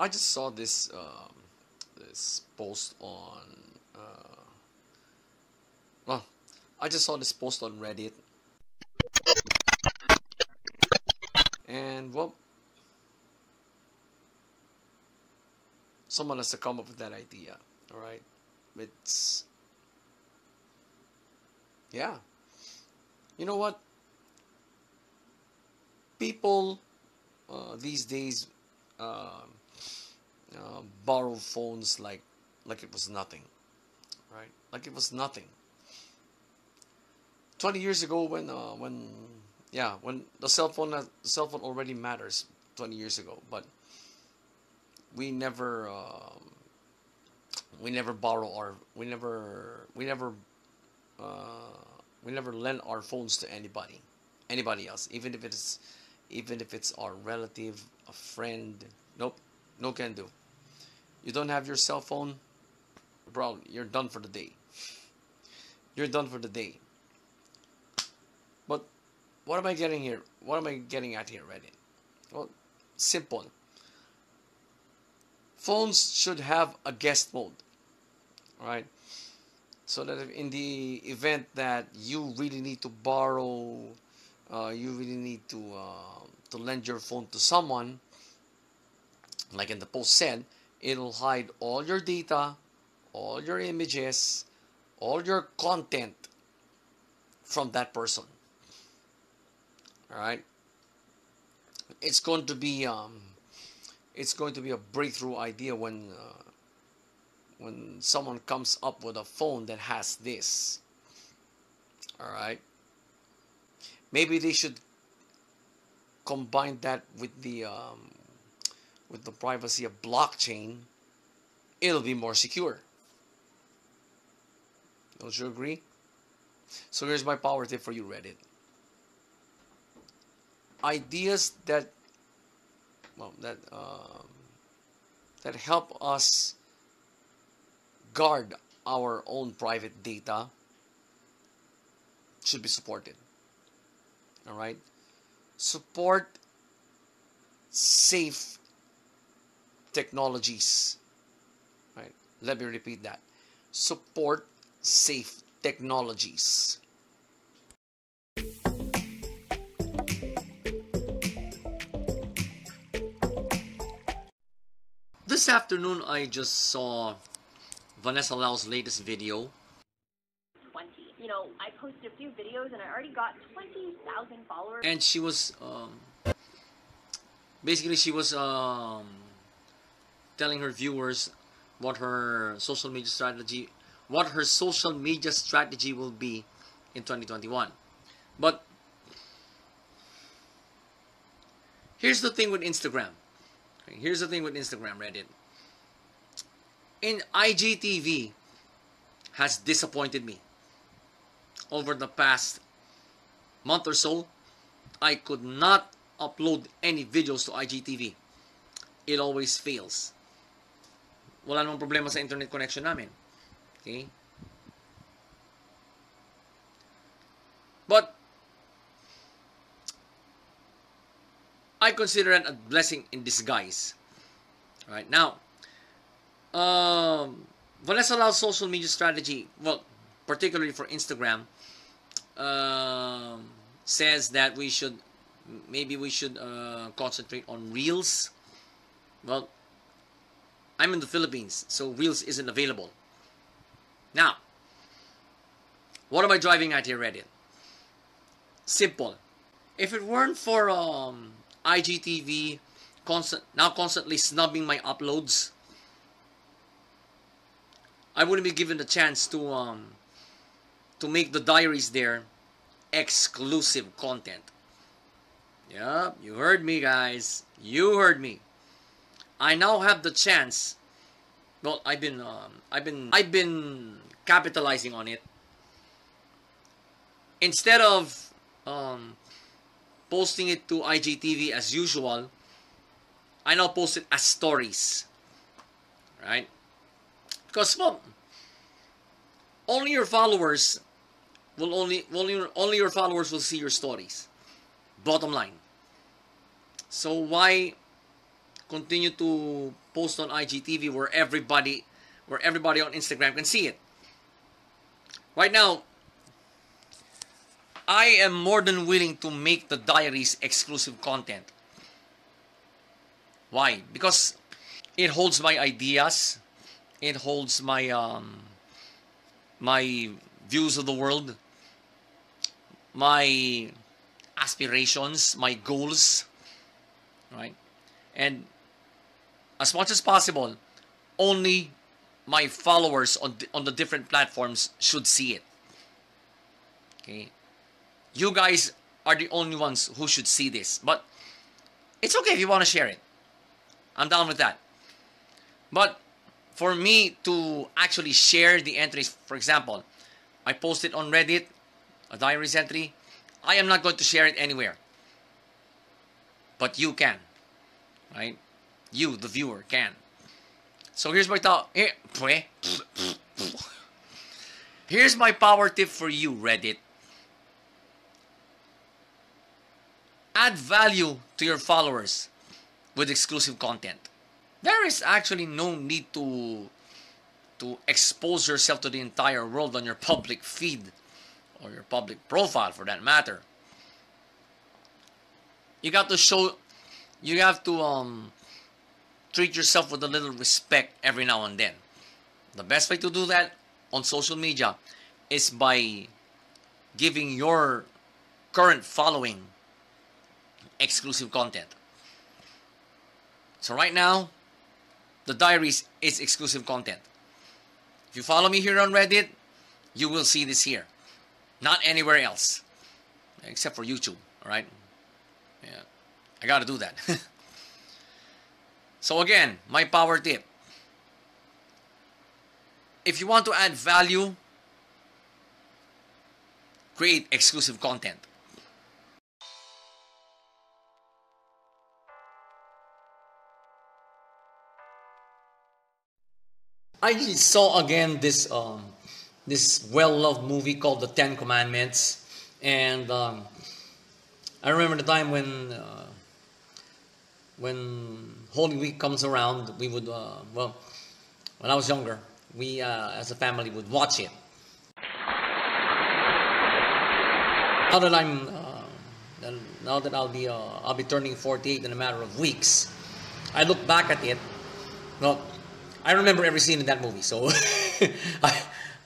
I just saw this um, this post on uh, well, I just saw this post on Reddit, and well, someone has to come up with that idea. All right, it's yeah. You know what? People uh, these days uh, uh, borrow phones like like it was nothing, right? Like it was nothing. Twenty years ago, when uh, when yeah, when the cell phone the cell phone already matters. Twenty years ago, but we never um, we never borrow our we never we never uh, we never lend our phones to anybody anybody else even if it's even if it's our relative a friend nope no can do you don't have your cell phone? Bro you're done for the day. You're done for the day. But what am i getting here? What am i getting at here reddit? Well simple phones should have a guest mode right? So that in the event that you really need to borrow uh, you really need to uh, to lend your phone to someone like in the post said it'll hide all your data all your images all your content from that person. All right it's going to be um, it's going to be a breakthrough idea when uh, when someone comes up with a phone that has this. All right maybe they should combine that with the um, with the privacy of blockchain it'll be more secure. Don't you agree? So here's my power tip for you reddit. Ideas that well that um, that help us guard our own private data should be supported. All right? Support safe technologies right let me repeat that support safe technologies this afternoon I just saw Vanessa Lau's latest video. 20. You know, I posted a few videos and I already got 20,000 followers. And she was, um, basically she was um, telling her viewers what her social media strategy, what her social media strategy will be in 2021. But here's the thing with Instagram. Here's the thing with Instagram, Reddit. In IGTV has disappointed me. Over the past month or so, I could not upload any videos to IGTV. It always fails. Wala namang problema sa internet connection namin. Okay? But I consider it a blessing in disguise. Right now, um, Vanessa Lau's social media strategy, well, particularly for Instagram, um, says that we should maybe we should uh, concentrate on reels. Well, I'm in the Philippines, so reels isn't available. Now, what am I driving at here, Reddit? Simple. If it weren't for um, IGTV constant now constantly snubbing my uploads. I wouldn't be given the chance to um to make the diaries there exclusive content. Yep, you heard me guys. You heard me. I now have the chance. Well, I've been um, I've been I've been capitalizing on it. Instead of um, posting it to IGTV as usual, I now post it as stories. Right? Because well, only your followers will only only only your followers will see your stories. Bottom line. So why continue to post on IGTV where everybody where everybody on Instagram can see it. Right now, I am more than willing to make the diaries exclusive content. Why? Because it holds my ideas, it holds my um, my views of the world, my aspirations, my goals, right? And as much as possible, only my followers on the, on the different platforms should see it. Okay? You guys are the only ones who should see this. But it's okay if you want to share it. I'm down with that. But for me to actually share the entries, for example, I posted on Reddit a diaries entry. I am not going to share it anywhere. But you can. Right? You, the viewer, can. So here's my thought. Here, here's my power tip for you, Reddit. Add value to your followers with exclusive content. There is actually no need to to expose yourself to the entire world on your public feed or your public profile for that matter. You got to show you have to um treat yourself with a little respect every now and then. The best way to do that on social media is by giving your current following exclusive content. So right now, the diaries is exclusive content. If you follow me here on Reddit, you will see this here. Not anywhere else. Except for YouTube, alright? Yeah. I gotta do that. so again, my power tip. If you want to add value, create exclusive content. I saw again this um, this well-loved movie called The Ten Commandments, and um, I remember the time when uh, when Holy Week comes around, we would uh, well, when I was younger, we uh, as a family would watch it. Now that I'm uh, now that I'll be uh, I'll be turning 48 in a matter of weeks, I look back at it. Well, I remember every scene in that movie, so I,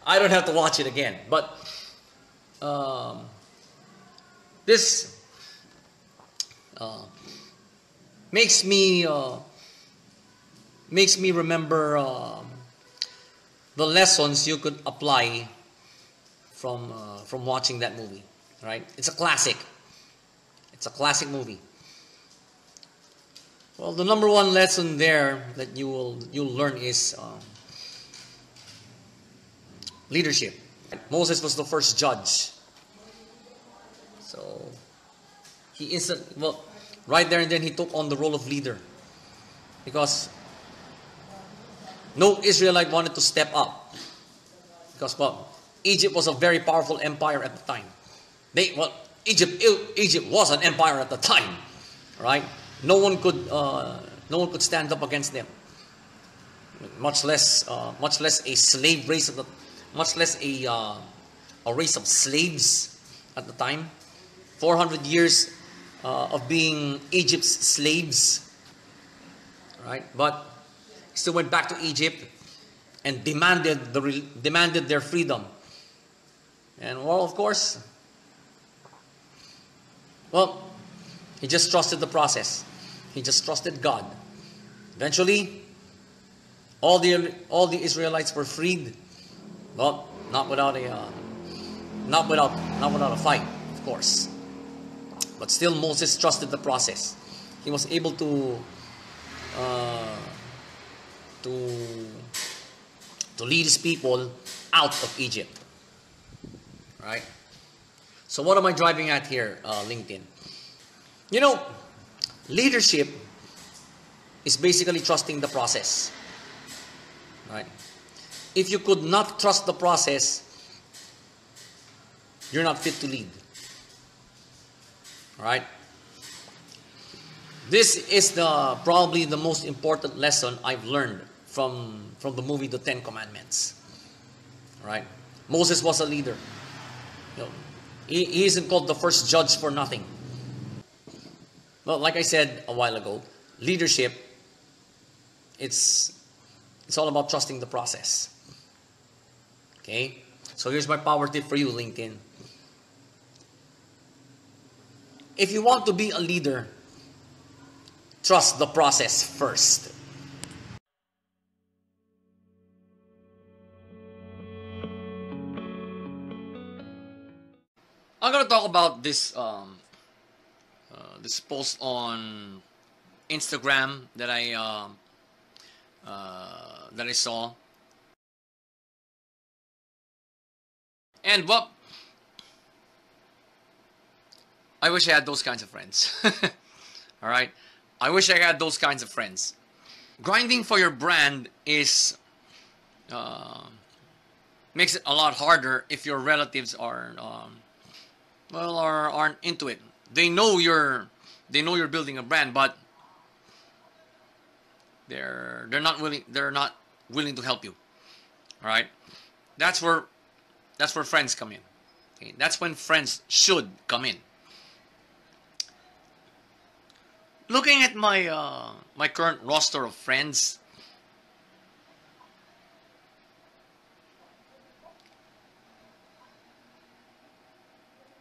I don't have to watch it again. But um, this uh, makes me uh, makes me remember uh, the lessons you could apply from uh, from watching that movie. Right? It's a classic. It's a classic movie. Well, the number one lesson there that you will you'll learn is um, leadership. Moses was the first judge, so he instant well, right there and then he took on the role of leader because no Israelite wanted to step up because well, Egypt was a very powerful empire at the time. They well, Egypt Egypt was an empire at the time, right? no one could uh, no one could stand up against them. Much less uh, much less a slave race of the, much less a uh, a race of slaves at the time. 400 years uh, of being Egypt's slaves, right? But still went back to Egypt and demanded the demanded their freedom. And well, of course, well, he just trusted the process. He just trusted God. Eventually, all the all the Israelites were freed. Well, not without a uh, not without not without a fight, of course. But still, Moses trusted the process. He was able to uh, to to lead his people out of Egypt. Right. So, what am I driving at here, uh, LinkedIn? You know, Leadership is basically trusting the process. Right? If you could not trust the process, you're not fit to lead. Right? this is the probably the most important lesson I've learned from from the movie The Ten Commandments. Right? Moses was a leader. You know, he, he isn't called the first judge for nothing. Well, like I said a while ago, leadership it's it's all about trusting the process. Okay? So here's my power tip for you, LinkedIn. If you want to be a leader, trust the process first. I'm gonna talk about this um, uh, this post on Instagram that I uh, uh, that I saw, and what I wish I had those kinds of friends. All right, I wish I had those kinds of friends. Grinding for your brand is uh, makes it a lot harder if your relatives are um, well are aren't into it. They know you're they know you're building a brand, but they're they're not willing they're not willing to help you. All right, that's where that's where friends come in. Okay? That's when friends should come in. Looking at my uh, my current roster of friends,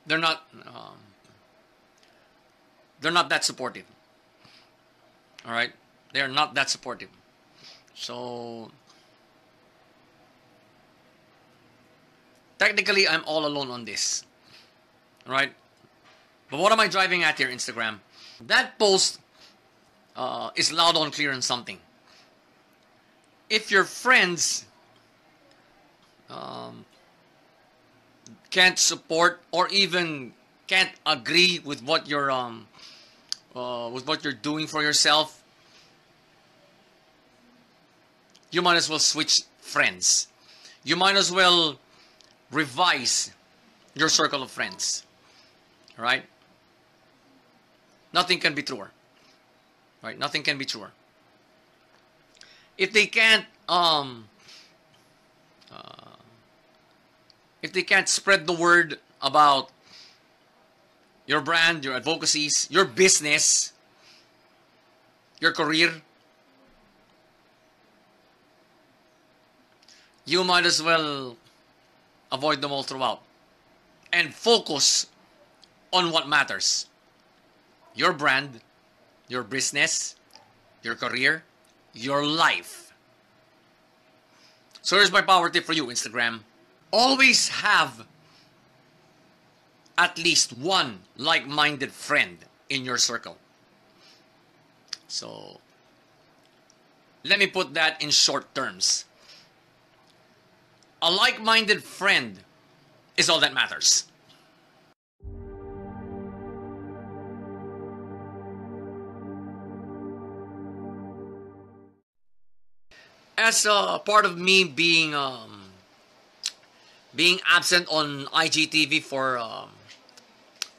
they're not um, they're not that supportive. All right, they're not that supportive. So technically, I'm all alone on this. All right, but what am I driving at here, Instagram? That post uh, is loud on clear on something. If your friends um, can't support or even can't agree with what you're um uh, with what you're doing for yourself, you might as well switch friends. You might as well revise your circle of friends. Right? Nothing can be truer. Right? Nothing can be truer. If they can't um uh, if they can't spread the word about your brand, your advocacies, your business, your career, you might as well avoid them all throughout and focus on what matters your brand, your business, your career, your life. So here's my power tip for you, Instagram. Always have at least one like-minded friend in your circle. So let me put that in short terms. A like-minded friend is all that matters. As a part of me being um, being absent on IGTV for um,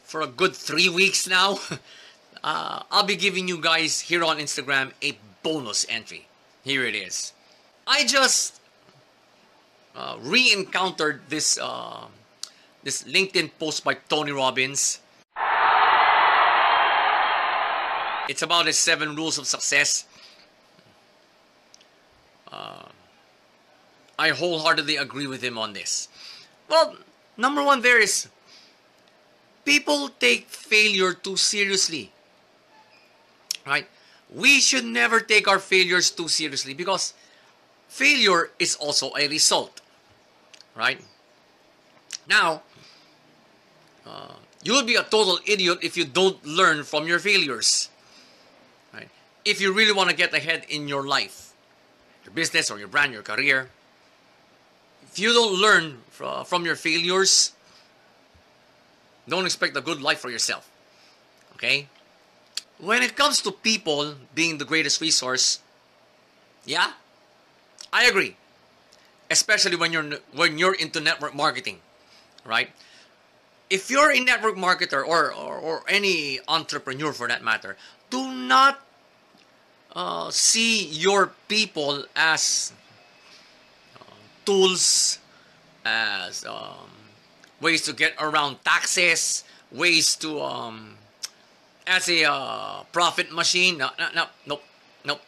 for a good three weeks now, uh, I'll be giving you guys here on Instagram a bonus entry. Here it is. I just uh, re-encountered this uh, this LinkedIn post by Tony Robbins. It's about his seven rules of success. I wholeheartedly agree with him on this. Well, number one there is people take failure too seriously. Right? We should never take our failures too seriously because failure is also a result. Right? Now, uh, you will be a total idiot if you don't learn from your failures. Right? If you really want to get ahead in your life, your business or your brand, your career, if you don't learn from your failures, don't expect a good life for yourself. Okay? When it comes to people being the greatest resource, yeah, I agree. Especially when you're when you're into network marketing, right? If you're a network marketer or, or, or any entrepreneur for that matter, do not uh, see your people as tools, as um, ways to get around taxes, ways to um, as a uh, profit machine. No, no, no, no, no,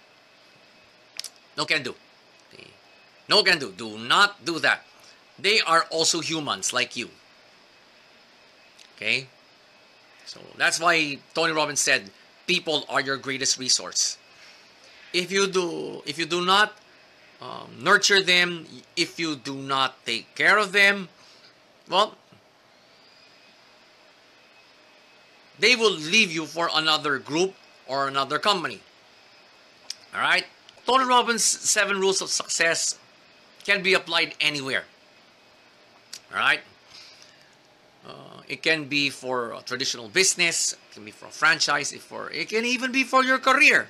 no can do. No can do. Do not do that. They are also humans like you. Okay. So that's why Tony Robbins said, "People are your greatest resource." If you do, if you do not um, nurture them, if you do not take care of them, well, they will leave you for another group or another company. All right? Tony Robbins' seven rules of success can be applied anywhere. All right? Uh, it can be for a traditional business, it can be for a franchise, for, it can even be for your career.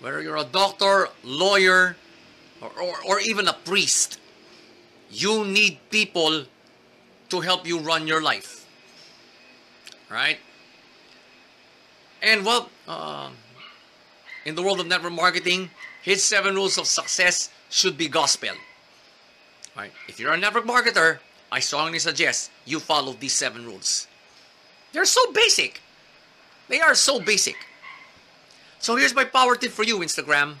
Whether you're a doctor, lawyer, or, or, or even a priest, you need people to help you run your life. Right? And well, uh, in the world of network marketing, his seven rules of success should be gospel. Right? If you're a network marketer, I strongly suggest you follow these seven rules. They're so basic. They are so basic. So here's my power tip for you, Instagram.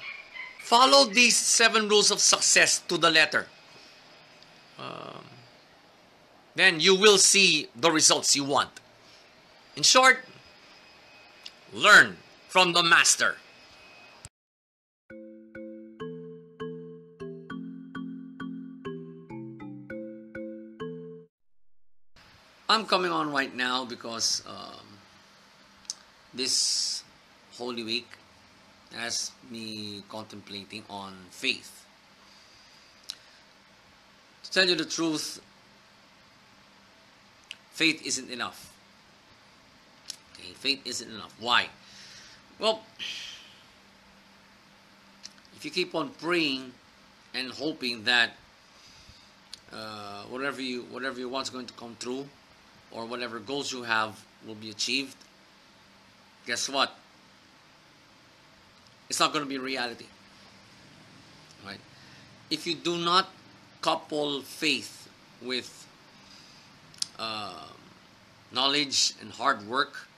Follow these seven rules of success to the letter. Um, then you will see the results you want. In short, learn from the master. I'm coming on right now because um, this Holy Week has me contemplating on faith. To tell you the truth, faith isn't enough. Okay, faith isn't enough. Why? Well, if you keep on praying and hoping that uh, whatever you whatever you want is going to come true, or whatever goals you have will be achieved, guess what? It's not going to be reality. Right? If you do not couple faith with uh, knowledge and hard work,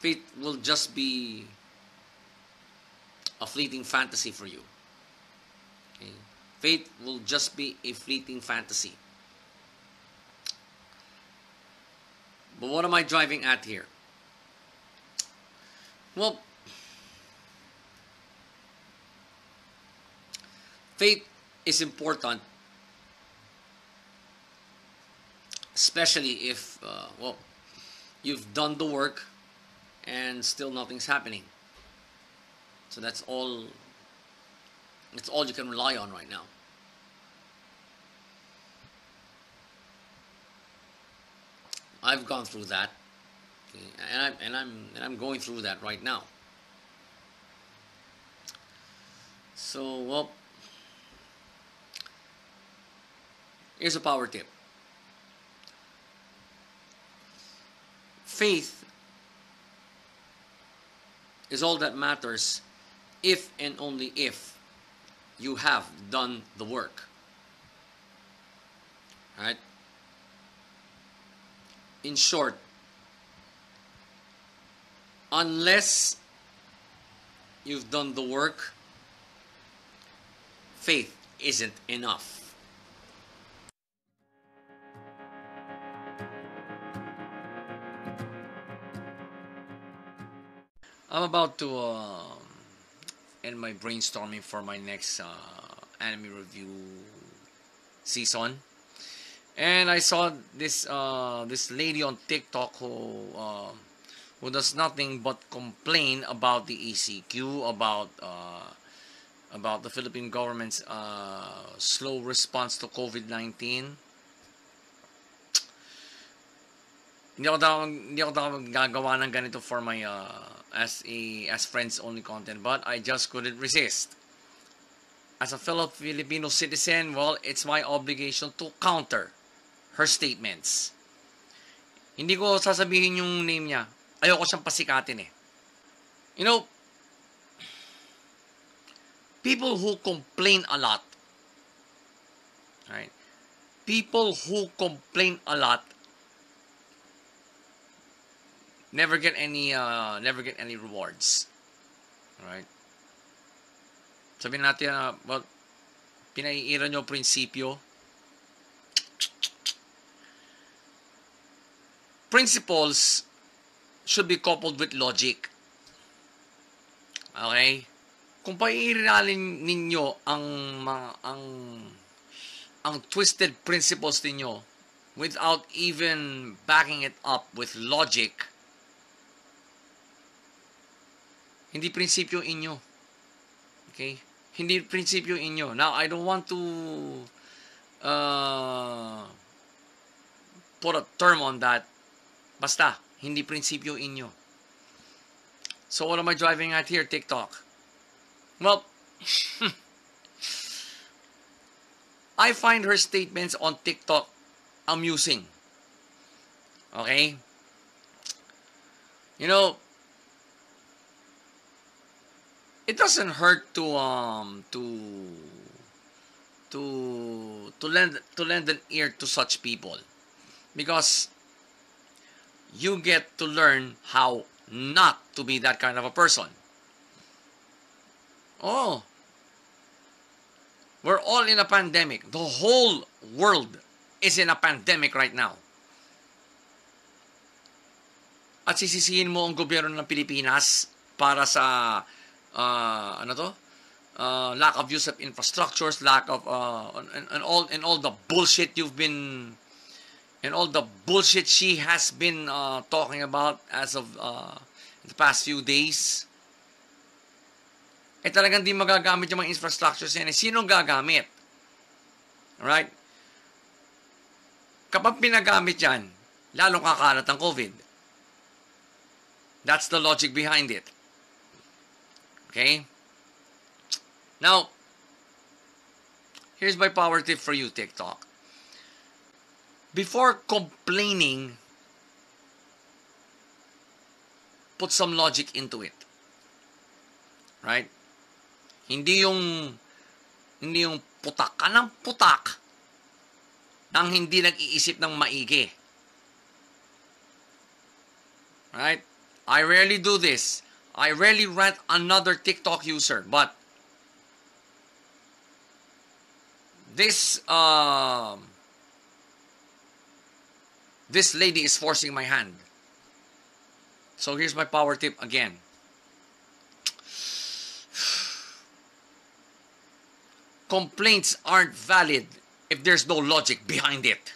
faith will just be a fleeting fantasy for you. Okay? Faith will just be a fleeting fantasy. But what am I driving at here? Well, faith is important, especially if, uh, well, you've done the work and still nothing's happening. So that's all, that's all you can rely on right now. I've gone through that, and I'm and I'm and I'm going through that right now. So well, here's a power tip. Faith is all that matters if and only if you have done the work. Right? in short, unless you've done the work, faith isn't enough. I'm about to uh, end my brainstorming for my next uh, anime review season and I saw this uh, this lady on TikTok who uh, who does nothing but complain about the ECQ, about uh, about the Philippine government's uh, slow response to COVID-19. Hindi ako daw hindi ako daw gagawa ng ganito for my uh, as a as friends only content, but I just couldn't resist. As a fellow Filipino citizen, well, it's my obligation to counter her statements. Hindi ko sasabihin yung name niya. Ayoko siyang pasikatin eh. You know, people who complain a lot, right? People who complain a lot never get any uh, never get any rewards. Right? Sabihin natin na uh, well, pinaiira nyo prinsipyo. Principles should be coupled with logic. Okay? Kung paiiralin ninyo ang mga ang ang twisted principles ninyo without even backing it up with logic, hindi prinsipyo inyo. Okay? Hindi prinsipyo inyo. Now, I don't want to uh, put a term on that. Basta, hindi prinsipyo inyo. So, what am I driving at here, TikTok? Well, I find her statements on TikTok amusing. Okay? You know, it doesn't hurt to um to to to lend to lend an ear to such people because you get to learn how not to be that kind of a person. Oh, we're all in a pandemic. The whole world is in a pandemic right now. At sisisihin mo ang gobyerno ng Pilipinas para sa uh, ano to? Uh, lack of use of infrastructures, lack of uh, and, and all and all the bullshit you've been and all the bullshit she has been uh, talking about as of uh, the past few days. Eh talagang di magagamit yung mga infrastructures yan. Sinong gagamit? Right? Kapag pinagamit yan, lalong kakalat ang COVID. That's the logic behind it. Okay? Now, here's my power tip for you, TikTok. Before complaining, put some logic into it. Right? Hindi yung hindi yung putak ka ng putak nang hindi nag-iisip ng maigi. Right? I rarely do this. I rarely rant another TikTok user, but this um this lady is forcing my hand. So here's my power tip again. Complaints aren't valid if there's no logic behind it.